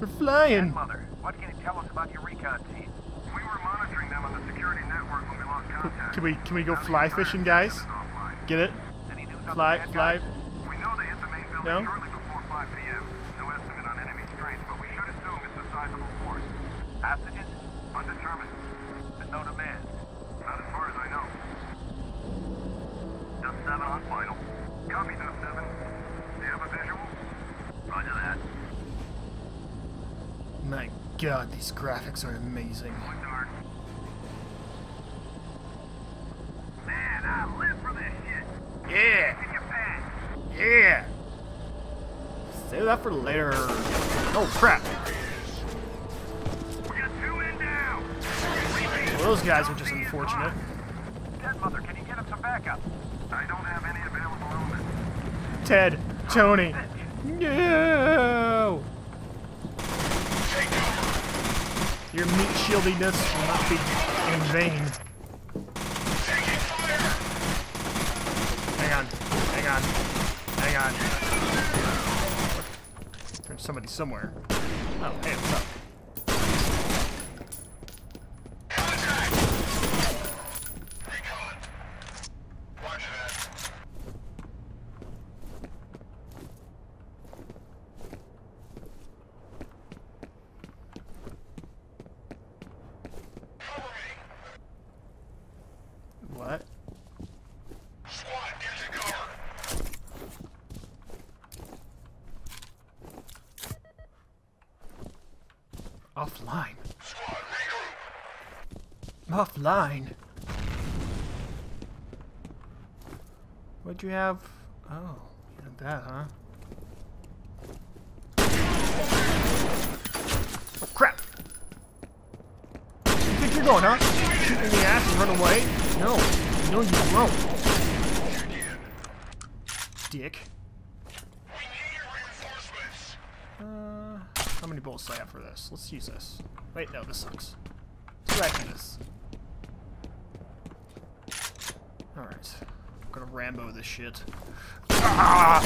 We're flying. Mother, what can you tell us about your recon team? We were monitoring them on the security network when we lost contact. Can we can we go fly fishing, guys? Get it? Any news on Fly, fly. We know they hit the main building No? shortly before 5 p.m. No estimate on enemy strength, but we should assume it's a sizable force. Hostages? Undetermined. There's no demand. Not as far as I know. Dust 7 on final. Copy, Dust 7. Do you have a visual? Roger that. My god, these graphics are amazing. Man, I live for this shit. Yeah! Get your pants. Yeah! Save that for later. Oh crap! We got two in now. Well, those guys are just unfortunate. Dead mother, can you get him some backup? I don't have any available elements. Ted, Tony. No! Your meat shieldiness will not be in vain. Hang on, hang on, hang on. There's somebody somewhere. Oh, hey, what's up? What? Offline. Offline. What'd you have? Oh, that, huh? Oh crap! You think you're going, huh? Shoot in the ass and run away? No, no, you won't. Dick. Uh, how many bullets do I have for this? Let's use this. Wait, no, this sucks. Scratch this. Alright. I'm gonna Rambo this shit. Ah!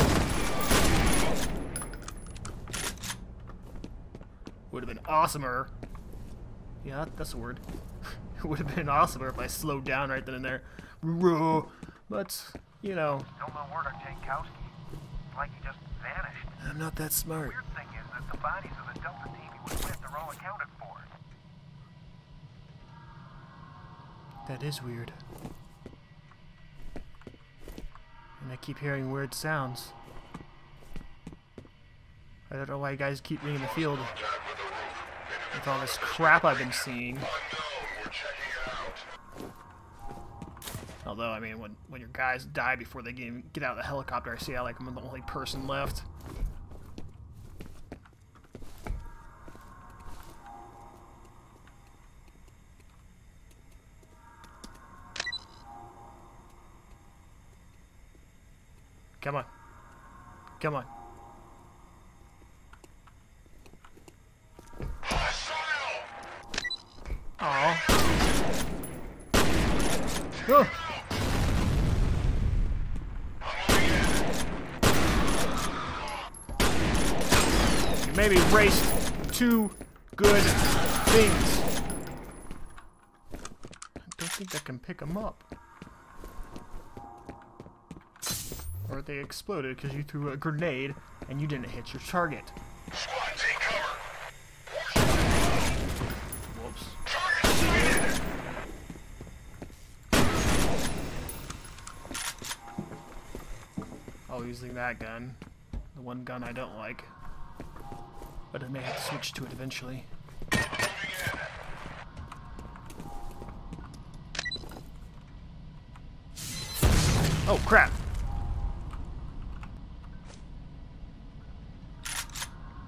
Would have been awesomer. Yeah, that's a word. it would have been awesomer if I slowed down right then and there. But, you know, Still no word on Jankowski. Like he just vanished. I'm not that smart. Weird thing is that the bodies of the Delta team he was with are all accounted for. That is weird. And I keep hearing weird sounds. I don't know why you guys keep me in the field with all this crap I've been seeing. Although, I mean, when, when your guys die before they get, get out of the helicopter, I see how, like, I'm the only person left. Come on. Come on. Aw. You maybe raced two good things. I don't think I can pick them up. They exploded because you threw a grenade and you didn't hit your target. Whoops. Oh, using that gun. The one gun I don't like. But I may have to switch to it eventually. Oh, crap!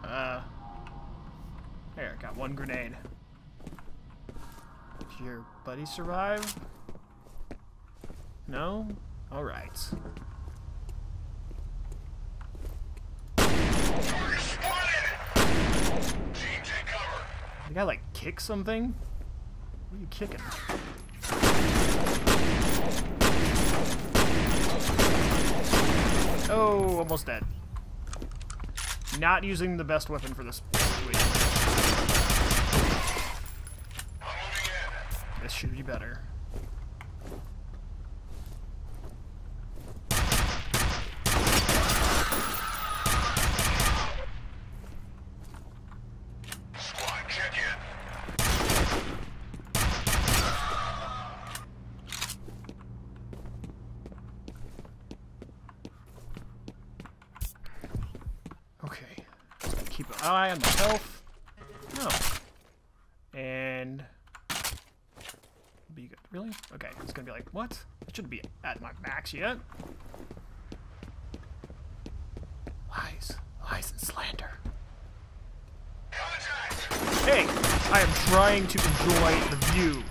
Uh, there, got one grenade. Did your buddy survive? No? Alright. The guy like kick something? What are you kicking? Oh, almost dead. Not using the best weapon for this situation. Should be better. Squad, check in. Okay. Keep an eye on my health. No. And be good. Really? Okay. It's gonna be like, what? I shouldn't be at my max yet. Lies. Lies and slander. Hey! I am trying to enjoy the view.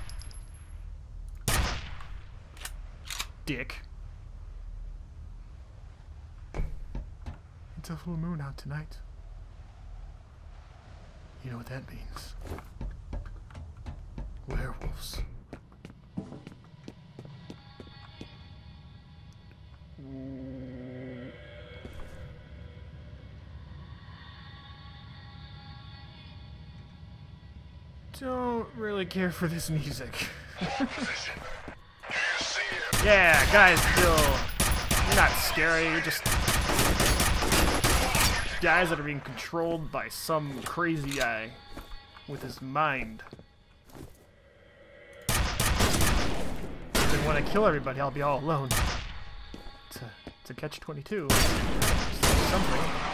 Dick. It's a full moon out tonight. You know what that means. Werewolves. Really care for this music. Position. Do you see him? Yeah, guys, still. You're not scary, you're just. Guys that are being controlled by some crazy guy with his mind. Then when I kill everybody, I'll be all alone. To, to catch 22. Something.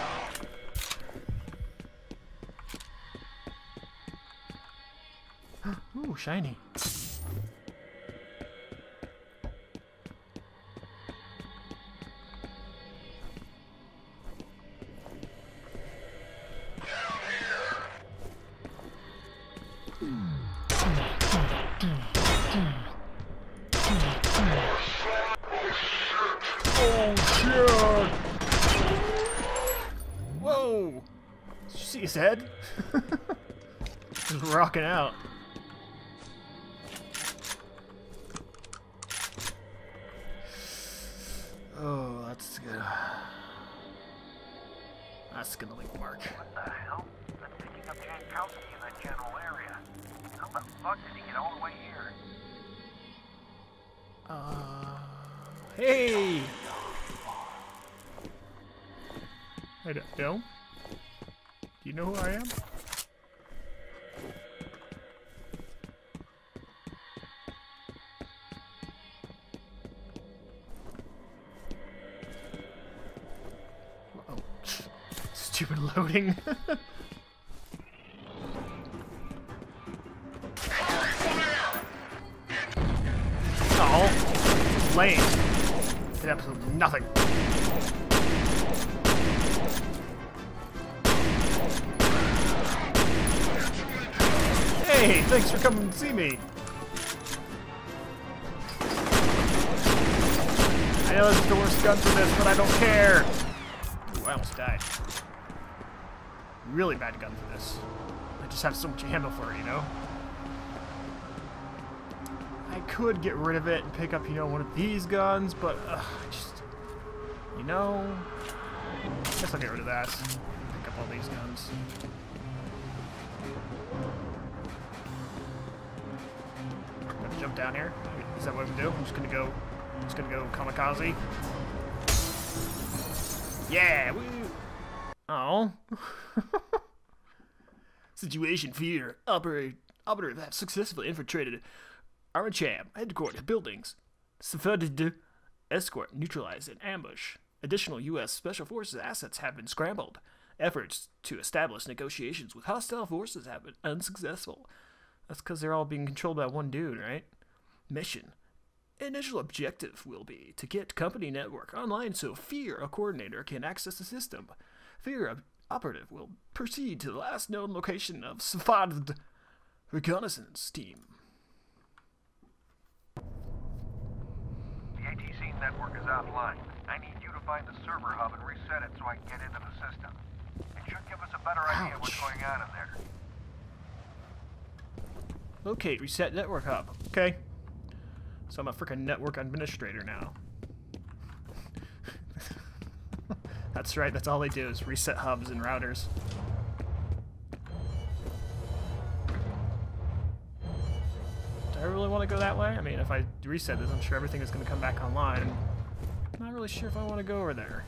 Ooh, shiny. Whoa! Did you see his head? Just rocking out. Stupid loading. Oh, lame. Did absolutely nothing. Hey, thanks for coming to see me. I know this is the worst gun for this, but I don't care. Ooh, I almost died. Really bad gun for this. I just have so much ammo for it, you know? I could get rid of it and pick up, you know, one of these guns, but uh, just, you know, I guess I'll get rid of that. Pick up all these guns. I'm gonna jump down here. Is that what I'm gonna do? I'm just gonna go, I'm just gonna go kamikaze. Yeah, woo! Oh. Situation fear. Operator, operative have successfully infiltrated Armacham headquarters buildings. Suffered escort neutralized an ambush. Additional U.S. Special Forces assets have been scrambled. Efforts to establish negotiations with hostile forces have been unsuccessful. That's because they're all being controlled by one dude, right? Mission. Initial objective will be to get company network online so Fear, a coordinator, can access the system. Fear operative will proceed to the last known location of Safad reconnaissance team. The ATC network is offline. I need you to find the server hub and reset it so I can get into the system. It should give us a better idea of what's going on in there. Locate, reset network hub. Okay. So I'm a freaking network administrator now. That's right, that's all they do is reset hubs and routers. Do I really want to go that way? I mean, if I reset this, I'm sure everything is going to come back online. I'm not really sure if I want to go over there.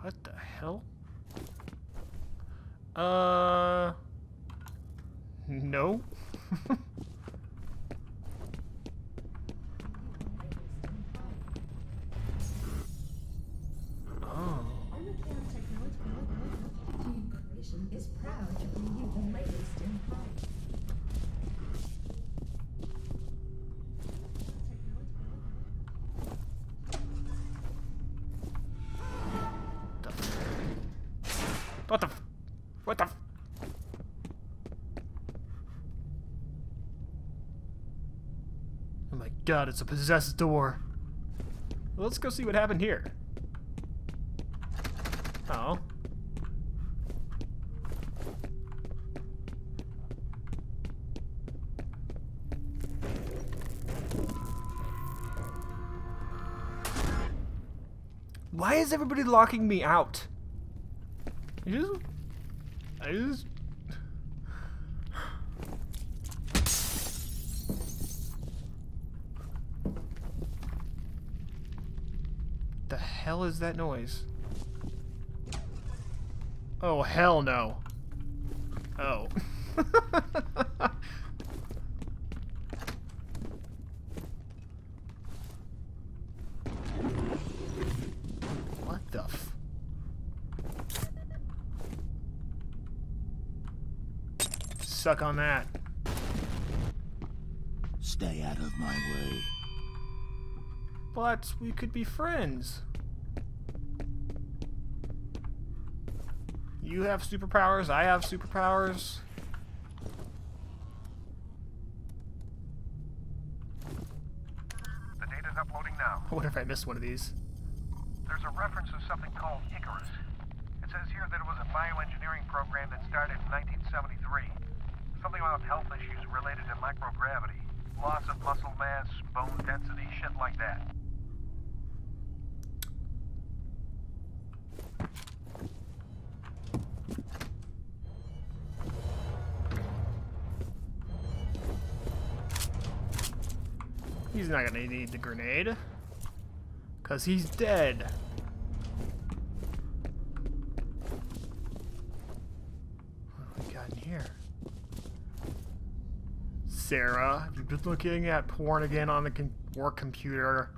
What the hell? Uh... No? god, it's a possessed door. Let's go see what happened here. Oh. Why is everybody locking me out? I just, I just. The hell is that noise? Oh hell no. Oh. what the f- Suck on that. Stay out of my way. But we could be friends. You have superpowers, I have superpowers. The data's uploading now. What if I missed one of these? There's a reference to something called Icarus. It says here that it was a bioengineering program that started in 1973. Something about health issues related to microgravity. Loss of muscle mass, bone density, shit like that. Not gonna need the grenade. Cause he's dead. What have we got in here? Sarah, have you been looking at porn again on the con work computer?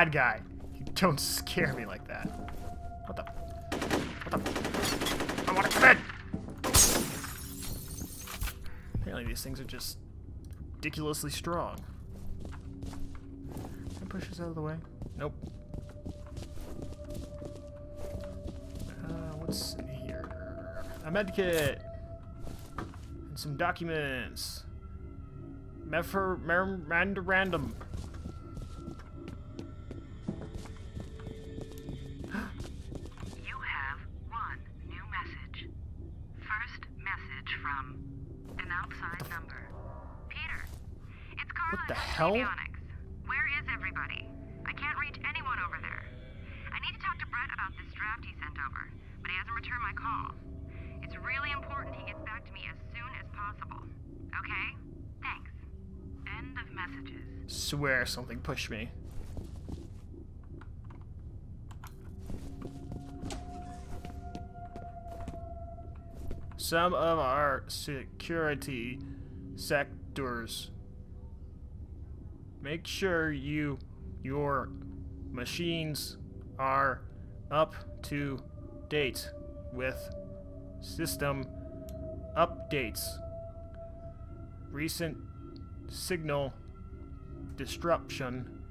Bad guy. You don't scare me like that. What the? What the? I want to come in! Apparently these things are just ridiculously strong. Can I push this out of the way? Nope. Uh, what's in here? A medkit! And some documents. Mefer Random. What the at hell? Avionics. Where is everybody? I can't reach anyone over there. I need to talk to Brett about this draft he sent over, but he hasn't returned my call. It's really important he gets back to me as soon as possible. Okay? Thanks. End of messages. Swear something pushed me. Some of our security sectors. Make sure you your machines are up to date with system updates. Recent signal disruption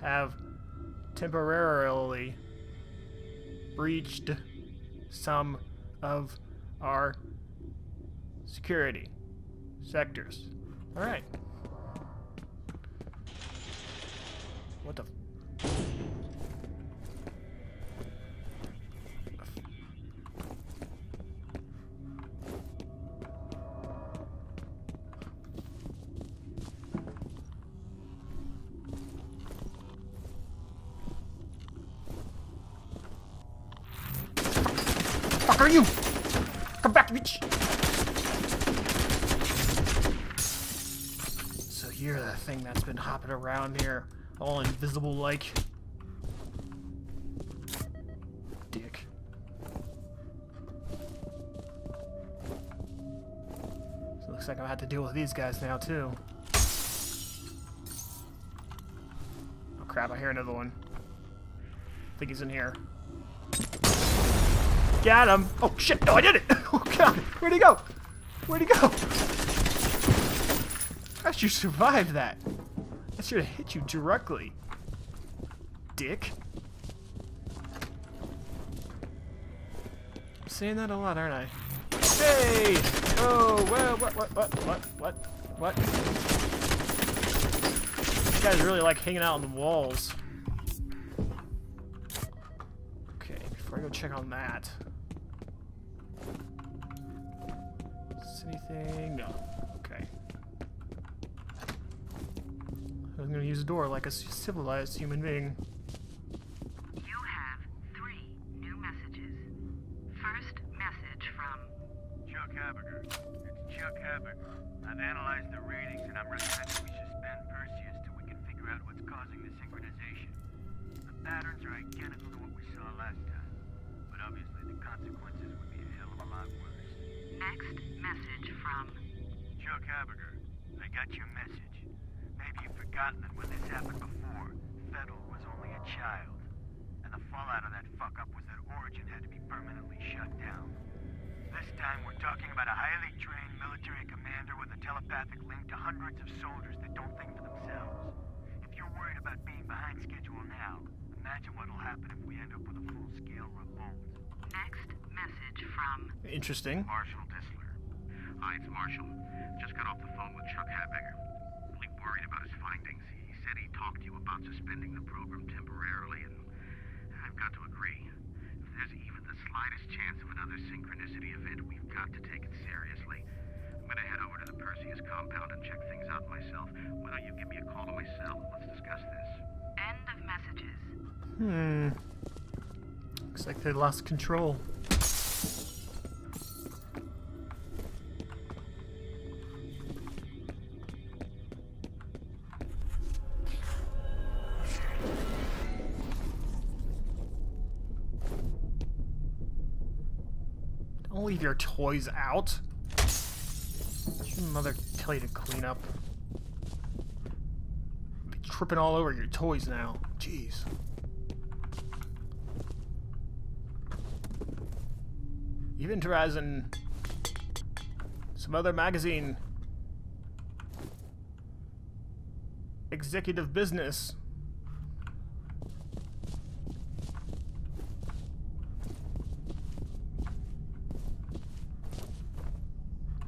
have temporarily breached some of our security sectors. All right. What the? Invisible like. Dick. So looks like I have to deal with these guys now too. Oh crap, I hear another one. I think he's in here. Got him! Oh shit, no I did it! Oh god, where'd he go? Where'd he go? How'd you survive that? I should have hit you directly. Dick. I'm saying that a lot, aren't I? Hey! Oh, well, what, what, what, what, what, what? These guys really like hanging out on the walls. Okay, before I go check on that. Is anything? No. Okay. I'm gonna use a door like a civilized human being. Chuck Habegger. I've analyzed the readings and I'm recommending we suspend Perseus till we can figure out what's causing the synchronization. The patterns are identical to what we saw last time, but obviously the consequences would be a hell of a lot worse. next message from Chuck Habegger, I got your message. Maybe you've forgotten that when this happened before, Fettel was only a child. And the fallout of that fuck-up was that Origin had to be permanently shut down. This time we're talking about a highly trained military commander with a telepathic link to hundreds of soldiers that don't think for themselves. If you're worried about being behind schedule now, imagine what'll happen if we end up with a full-scale revolt. next message from Interesting. Marshall Disler. Hi, it's Marshall. Just got off the phone with Chuck Habegger. Really worried about his findings. He said he talked to you about suspending the program temporarily, and I've got to agree. If there's even the slightest chance of another synchronicity event, we've got to take it seriously. I'm gonna head over to the Perseus compound and check things out myself. Why don't you give me a call on my cell and let's discuss this? end of messages. Hmm. Looks like they lost control. Leave your toys out. Did your mother tell you to clean up? Be tripping all over your toys now. Jeez. Even Horizon, some other magazine, executive business.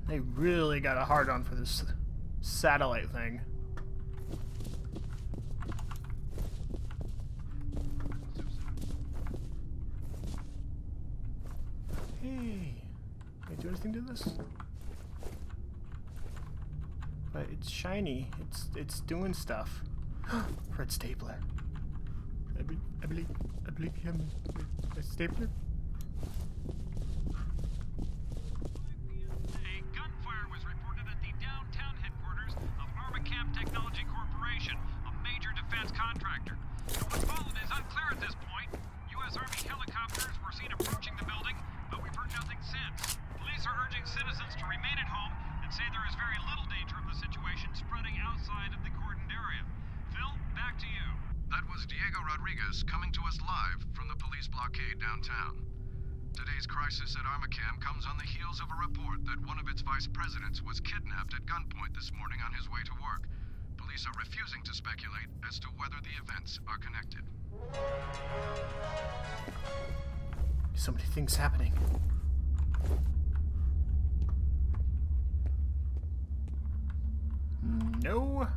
They really got a hard on for this satellite thing. Hey, can I do anything to this? But it's shiny. It's it's doing stuff. Red stapler. I, be, I believe I believe a, a stapler. A gunfire was reported at the downtown headquarters of Armacham Technology Corporation, a major defense contractor. Now, what followed is unclear at this point. U.S. Army helicopters were seen approaching the building, but we've heard nothing since. Police are urging citizens to remain at home and say there is very little danger of the situation spreading outside of the cordoned area. Phil, back to you. That was Diego Rodriguez coming to us live from the police blockade downtown. Today's crisis at Armacham comes on the heels of a report that one of its vice presidents was kidnapped at gunpoint this morning on his way to work. Police are refusing to speculate as to whether the events are connected. So many things happening. No.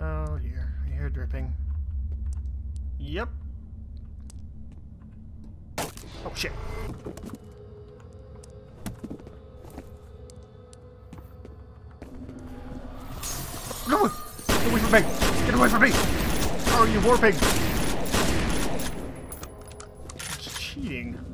Oh dear, I hear dripping. Yep. Oh shit. Away! Get away from me! Get away from me! Are you warping? It's cheating.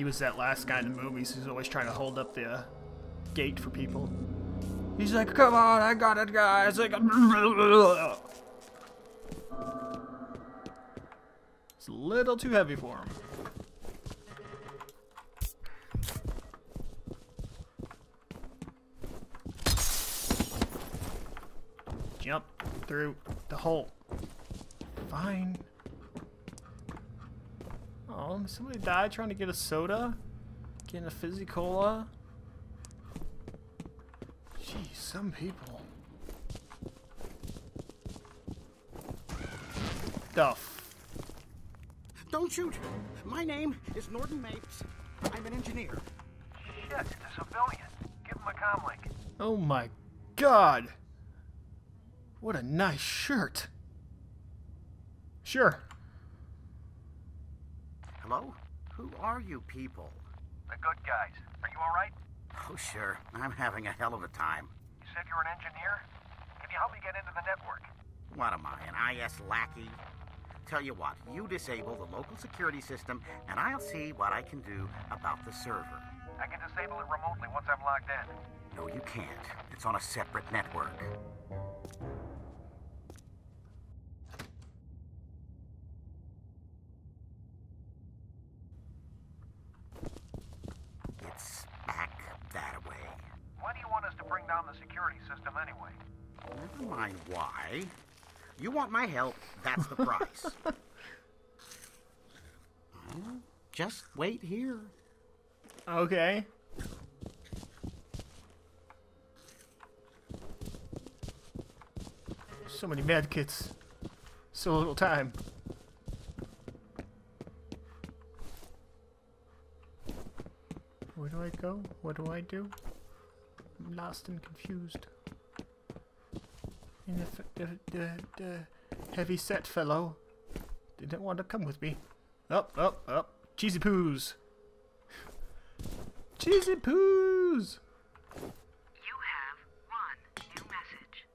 He was that last guy in the movies who's always trying to hold up the uh, gate for people. He's like, come on, I got it, guys. Like, it's a little too heavy for him. Jump through the hole. Fine. Oh, somebody died trying to get a soda? Getting a fizzy cola? Jeez, some people. Duff. Don't shoot! My name is Norton Mapes. I'm an engineer. Shit, it's a civilian. Give him a comlink. Oh my god! What a nice shirt. Sure. Hello? Who are you people? The good guys. Are you alright? Oh, sure. I'm having a hell of a time. You said you're an engineer? Can you help me get into the network? What am I, an IS lackey? Tell you what, you disable the local security system, and I'll see what I can do about the server. I can disable it remotely once I'm logged in. No, you can't. It's on a separate network. It's back that way. Why do you want us to bring down the security system anyway? Never mind why. You want my help, that's the price. Well, Just wait here. Okay. So many medkits. So little time. Where do I go? What do I do? Lost and confused. And the, f- the, the, the heavy set fellow didn't want to come with me. Up, up, up. Cheesy poos. Cheesy poos. You have one new message.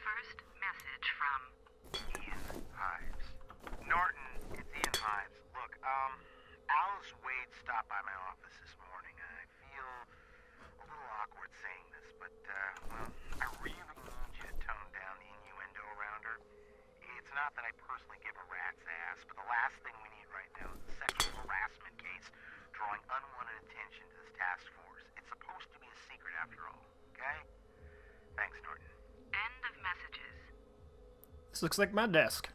First message from Ian Hives. Norton, it's Ian Hives. Look, um, Alice Wade stopped by my office this morning. I feel a little awkward saying this, but, uh, well, I really need you to tone down the innuendo around her. It's not that I personally give a rat's ass, but the last thing we need right now is a sexual harassment case drawing unwanted attention to this task force. It's supposed to be a secret after all, okay? Thanks, Norton. end of messages. This looks like my desk.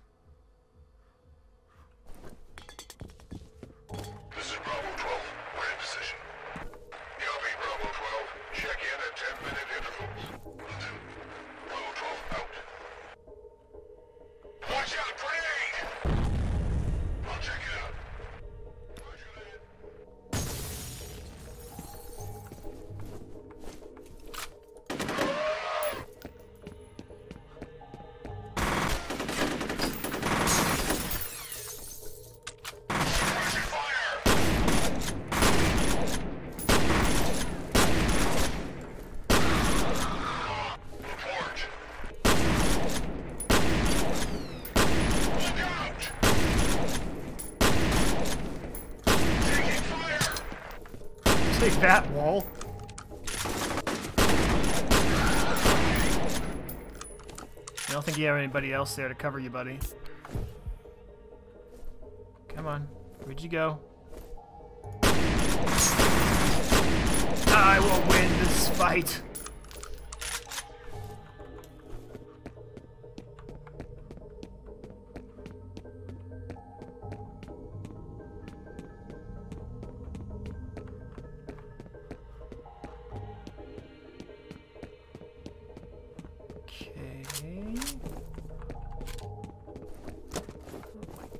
You have anybody else there to cover you, buddy. Come on. Where'd you go? I will win this fight.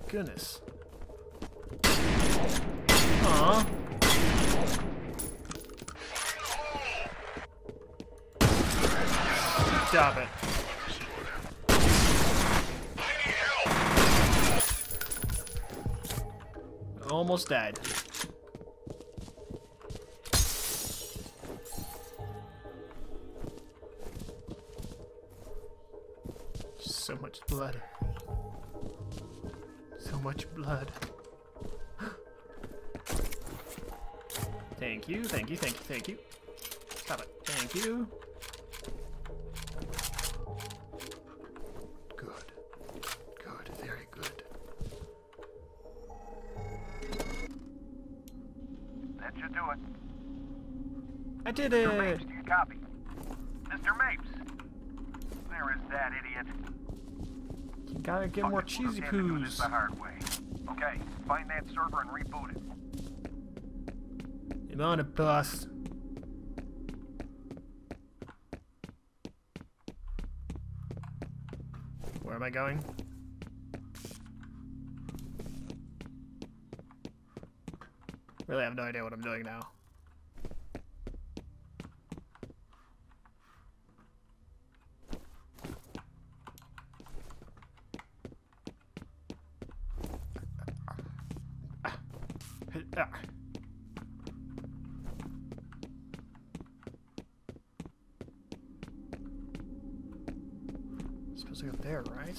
Goodness. Aw. Stop it. Almost died. So much blood. So much blood. thank you, thank you, thank you, thank you. Stop it. Thank you. Good. Good, very good. That should do it. I did it! Mr. it! Mapes, do you copy? Mr. Mapes! There is that idiot. You gotta get more cheesy have to do this poos. Okay, find that server and reboot it. I'm on a bus. Where am I going? Really have no idea what I'm doing now.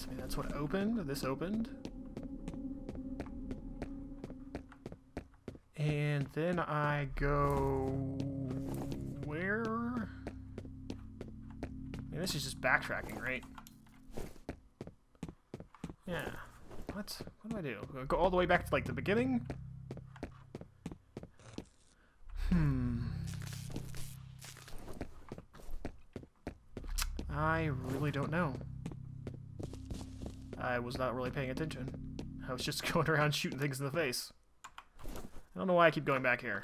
I mean, that's what opened. This opened. And then I go... Where? I mean, this is just backtracking, right? Yeah. What? What do I do? Go all the way back to, like, the beginning? Hmm. I really don't know. I was not really paying attention. I was just going around shooting things in the face. I don't know why I keep going back here.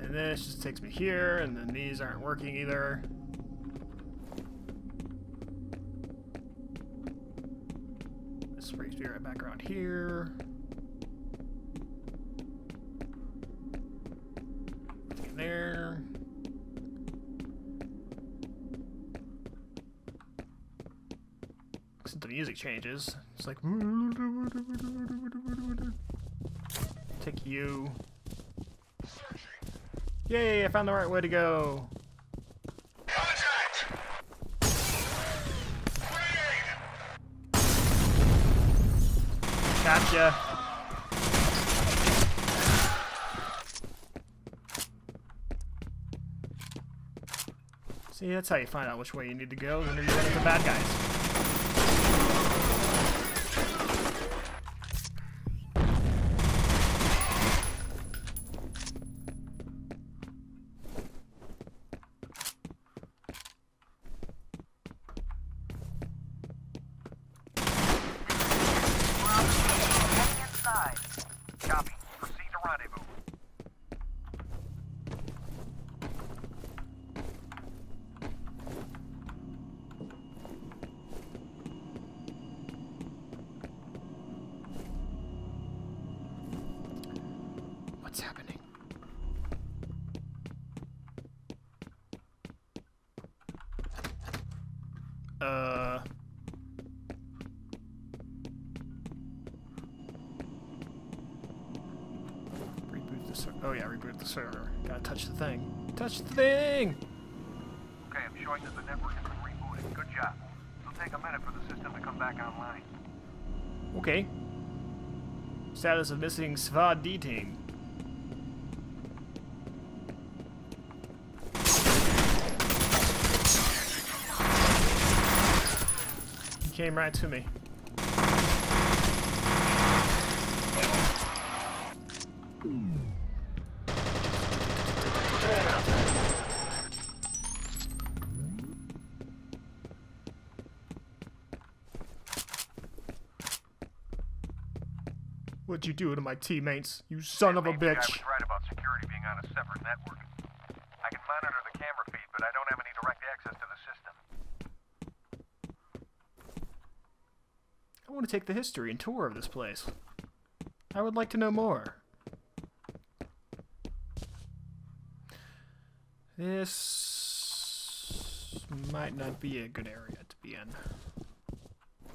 And this just takes me here, and then these aren't working either. This brings me right back around here. In there. Since the music changes. It's like. Take you. Yay, I found the right way to go. Gotcha. See, that's how you find out which way you need to go when you're running the bad guys. The server. Gotta touch the thing. Touch the thing! Okay, I'm showing that the network has been rebooted. Good job. It'll take a minute for the system to come back online. Okay. Status of missing Svad D-Team. He came right to me. What'd you do to my teammates? You son of a Maybe I bitch. was right about security being on a separate network. I can monitor the camera feed, but I don't have any direct access to the system. I want to take the history and tour of this place. I would like to know more. This might not be a good area to be in.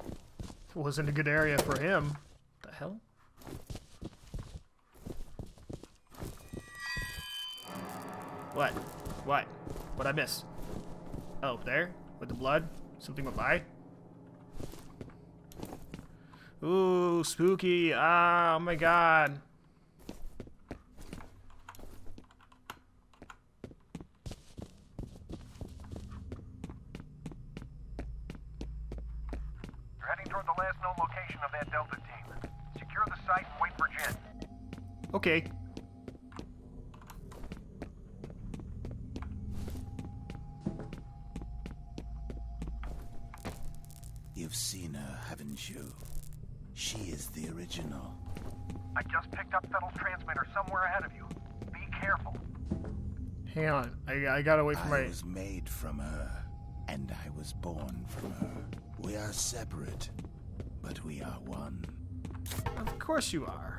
It wasn't a good area for him. The hell? What? What? What'd I miss? Oh, there? With the blood? Something went by? Ooh, spooky. Ah, oh my god. You're heading toward the last known location of that Delta team. Secure the site and wait for Jin. Okay. I, I gotta wait for I my. was made from her, and I was born from her. We are separate, but we are one. Of course you are.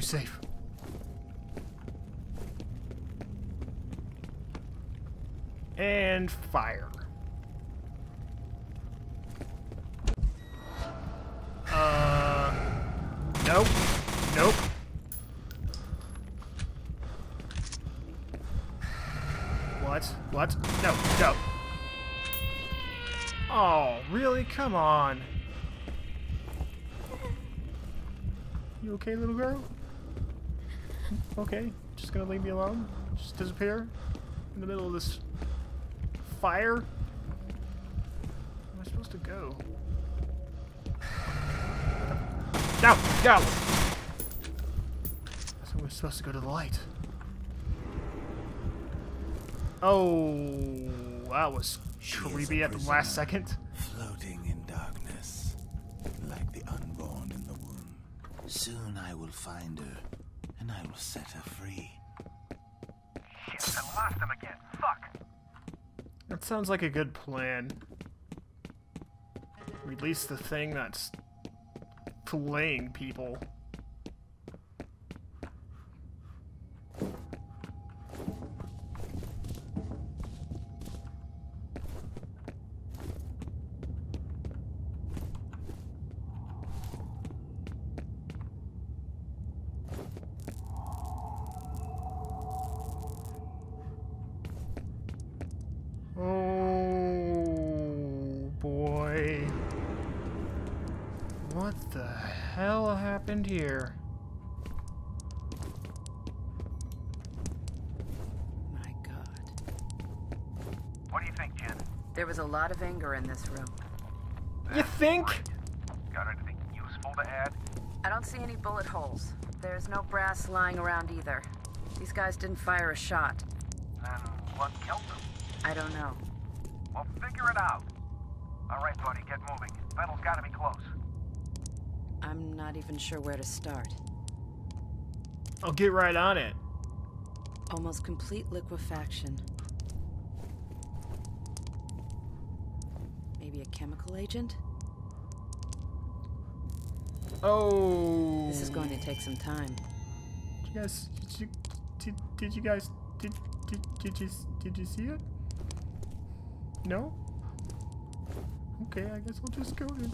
Never safe. And fire. Uh, nope, nope. What? What? No, no. Oh, really? Come on. You okay, little girl? Okay, just gonna leave me alone? Just disappear in the middle of this fire? Where am I supposed to go? No! Go! So we're supposed to go to the light. Oh, that was She is creepy at the last second. Floating in darkness, like the unborn in the womb. Soon I will find her, and I will set her free. Shit, I lost him again. Fuck. That sounds like a good plan. Release the thing that's filleting people. Oh boy. What the hell happened here? My God. What do you think, Jin? There was a lot of anger in this room. You think? Got anything useful to add? I don't see any bullet holes. There's no brass lying around either. These guys didn't fire a shot. Then what killed them? I don't know. Well, figure it out. All right, buddy, get moving. Fettel's gotta be close. I'm not even sure where to start. I'll get right on it. Almost complete liquefaction. Maybe a chemical agent? Oh. This is going to take some time. Did you guys? Did you? Did, did you guys? Did, did did you did you see it? No. Okay, I guess we'll just go then.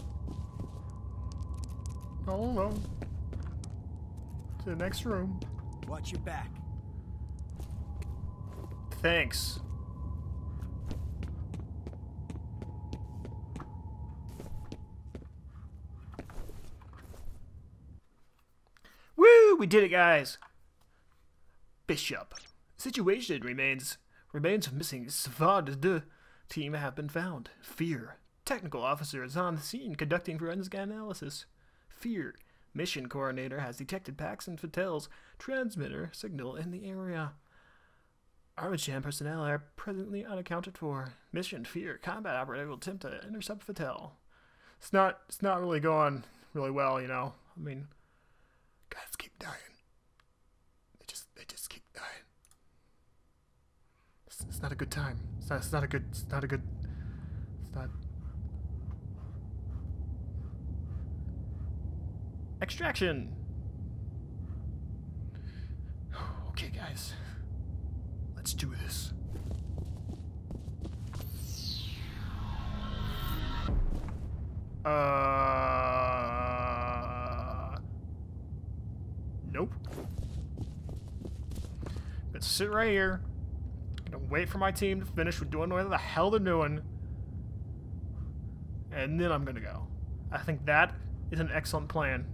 All alone. To the next room. Watch your back. Thanks. We did it, guys. Bishop. Situation remains remains of missing Savad de team have been found. Fear. Technical officer is on the scene conducting forensic analysis. Fear. Mission coordinator has detected Paxton Fettel's transmitter signal in the area. Armacham personnel are presently unaccounted for. Mission Fear. Combat operator will attempt to intercept Fatel. It's not. It's not really going really well, you know. I mean, guys keep dying. They just. They just keep dying. It's, it's not a good time. It's not. It's not a good. It's not a good. It's not. Extraction. Okay, guys. Let's do this. Uh. Nope. Gonna sit right here. Gonna wait for my team to finish with doing whatever the hell they're doing. And then I'm gonna go. I think that is an excellent plan.